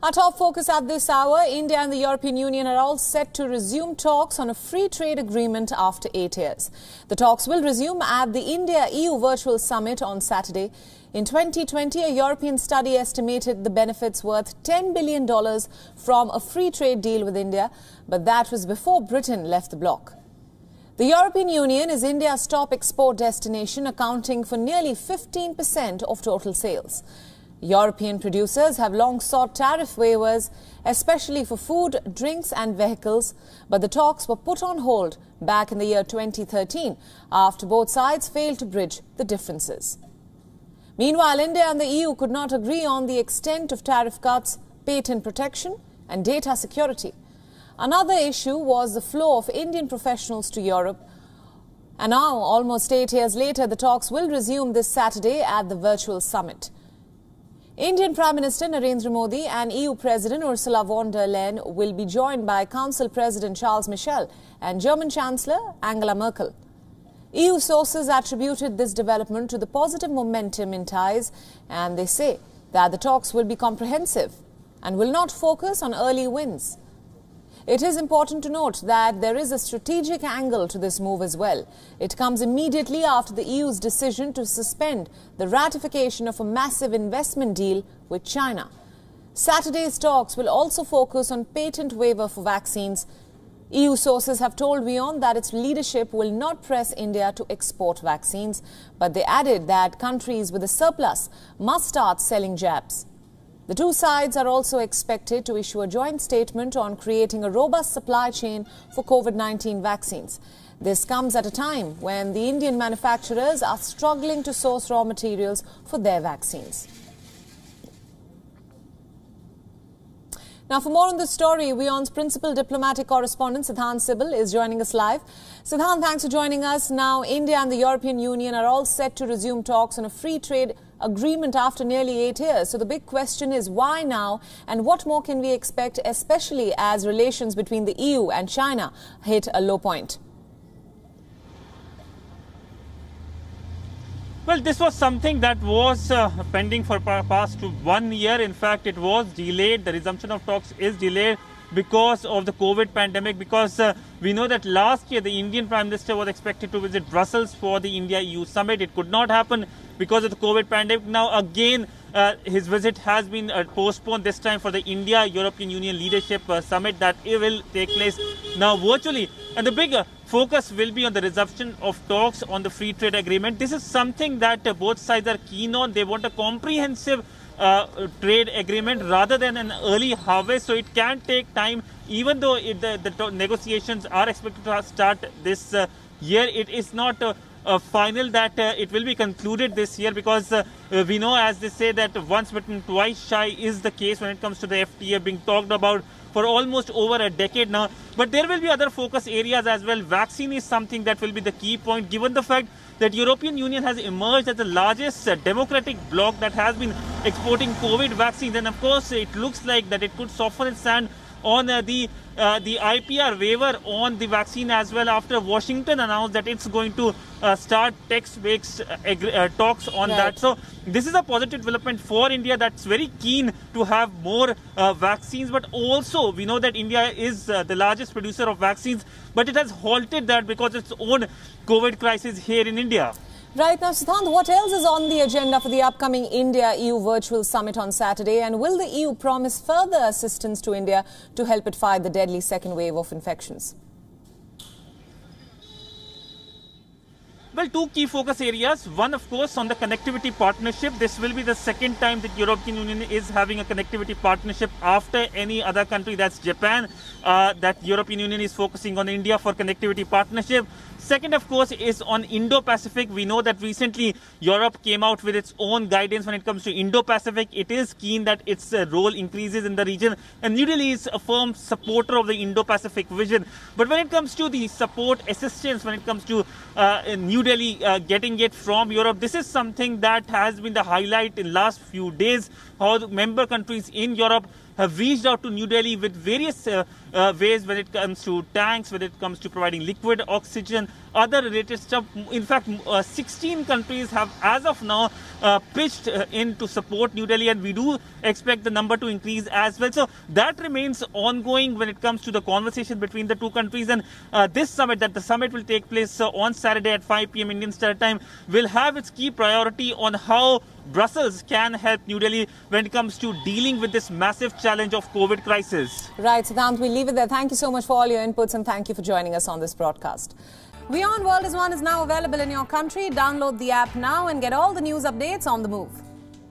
Our top focus at this hour India and the European Union are all set to resume talks on a free trade agreement after eight years. The talks will resume at the India EU Virtual Summit on Saturday. In 2020, a European study estimated the benefits worth $10 billion from a free trade deal with India, but that was before Britain left the bloc. The European Union is India's top export destination, accounting for nearly 15% of total sales. European producers have long sought tariff waivers, especially for food, drinks and vehicles, but the talks were put on hold back in the year 2013 after both sides failed to bridge the differences. Meanwhile, India and the EU could not agree on the extent of tariff cuts, patent protection and data security. Another issue was the flow of Indian professionals to Europe. And now, almost eight years later, the talks will resume this Saturday at the virtual summit. Indian Prime Minister Narendra Modi and EU President Ursula von der Leyen will be joined by Council President Charles Michel and German Chancellor Angela Merkel. EU sources attributed this development to the positive momentum in ties and they say that the talks will be comprehensive and will not focus on early wins. It is important to note that there is a strategic angle to this move as well. It comes immediately after the EU's decision to suspend the ratification of a massive investment deal with China. Saturday's talks will also focus on patent waiver for vaccines. EU sources have told WION that its leadership will not press India to export vaccines, but they added that countries with a surplus must start selling jabs. The two sides are also expected to issue a joint statement on creating a robust supply chain for COVID 19 vaccines. This comes at a time when the Indian manufacturers are struggling to source raw materials for their vaccines. Now, for more on this story, WION's principal diplomatic correspondent, Siddhant Sibal, is joining us live. Siddhant, thanks for joining us. Now, India and the European Union are all set to resume talks on a free trade agreement after nearly eight years. So the big question is why now and what more can we expect, especially as relations between the EU and China hit a low point? Well, this was something that was uh, pending for past to one year. In fact, it was delayed. The resumption of talks is delayed because of the COVID pandemic. Because uh, we know that last year the Indian Prime Minister was expected to visit Brussels for the India EU summit. It could not happen because of the COVID pandemic. Now, again, uh, his visit has been uh, postponed this time for the India European Union Leadership uh, Summit that will take place now virtually. And the big uh, focus will be on the resumption of talks on the free trade agreement. This is something that uh, both sides are keen on. They want a comprehensive uh, trade agreement rather than an early harvest. So it can take time, even though it, the, the, negotiations are expected to start this year. It is not uh, final that uh, it will be concluded this year because uh, we know, as they say, that once bitten, twice shy is the case when it comes to the FTA being talked about for almost over a decade now. But there will be other focus areas as well. Vaccine is something that will be the key point, given the fact that European Union has emerged as the largest uh, democratic bloc that has been exporting COVID vaccines. And of course, it looks like that it could soften its hand on uh, the uh, the IPR waiver on the vaccine as well after Washington announced that it's going to uh, start text-based uh, uh, talks on right. that. So this is a positive development for India that's very keen to have more uh, vaccines. But also we know that India is the largest producer of vaccines, but it has halted that because of its own COVID crisis here in India. Right now, Siddhant, what else is on the agenda for the upcoming India-EU virtual summit on Saturday? And will the EU promise further assistance to India to help it fight the deadly second wave of infections? Well, two key focus areas. One, of course, on the connectivity partnership. This will be the second time that European Union is having a connectivity partnership after any other country. That's Japan. Uh, that European Union is focusing on India for connectivity partnership. Second, of course, is on Indo-Pacific. We know that recently Europe came out with its own guidance when it comes to Indo-Pacific. It is keen that its uh, role increases in the region. And New Delhi is a firm supporter of the Indo-Pacific vision. But when it comes to the support assistance, when it comes to uh, New Delhi uh, getting it from Europe, this is something that has been the highlight in last few days. How the member countries in Europe have reached out to New Delhi with various uh, uh, ways when it comes to tanks, when it comes to providing liquid oxygen, other related stuff. In fact, uh, 16 countries have, as of now, uh, pitched uh, in to support New Delhi, and we do expect the number to increase as well. So that remains ongoing when it comes to the conversation between the two countries. And uh, this summit, that the summit will take place uh, on Saturday at 5 p.m. Indian Standard Time, will have its key priority on how Brussels can help New Delhi when it comes to dealing with this massive challenge of COVID crisis. Right, Siddhant, we'll leave it there. Thank you so much for all your inputs and thank you for joining us on this broadcast. WION World is One is now available in your country. Download the app now and get all the news updates on the move.